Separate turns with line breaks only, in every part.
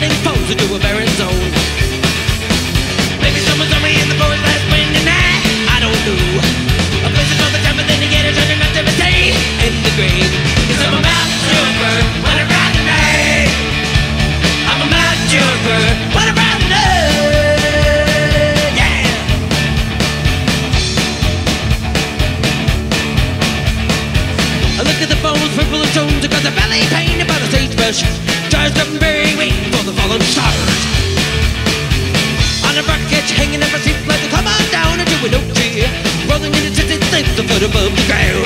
And the lightning falls a zone. Maybe in the forest last. I don't know. A place called the time, but then again, it's turning out to stay in the grave. Cause I'm a I the. I'm a I the. Yeah. I look at the bones full of stones. I got the belly painted by the sagebrush. Stars up and above the ground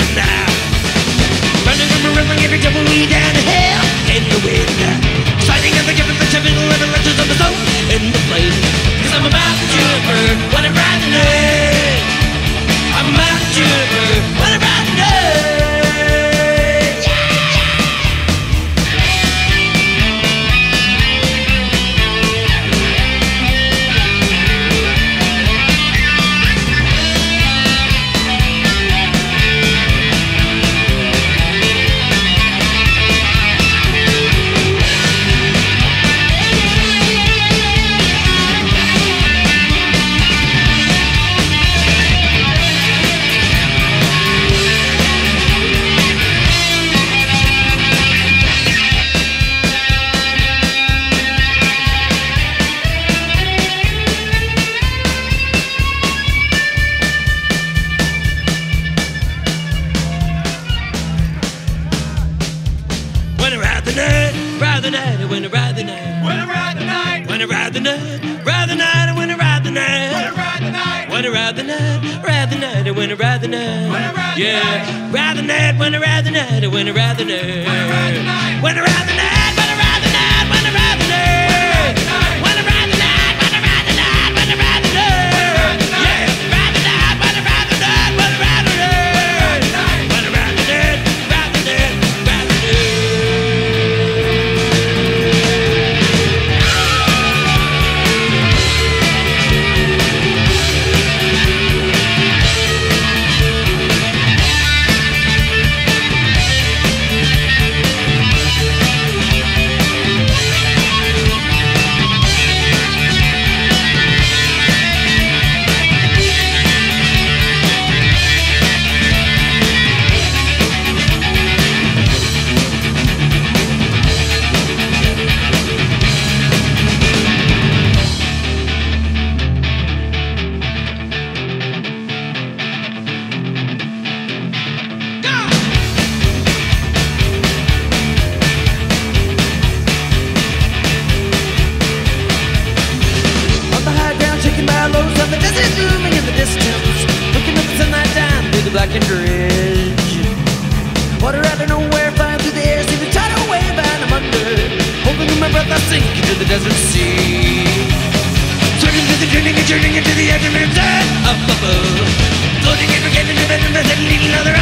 the night, when I ride the night. When I ride the night, When I ride the night,
ride the night,
when I ride the when I night.
ride the night,
When I ride the night, ride the night, when I ride the night.
When I ride the
yeah, ride the night, when I ride the night, when I ride the night.
When I ride the night.
When I ride the night, down through the blackened ridge. Water out of nowhere, flying through the air, see the tidal wave and I'm under. Holding in my breath, I sink into the desert sea. Turning to the turning and turning into the afternoon sun up above. Floating and forgetting the better and leaving another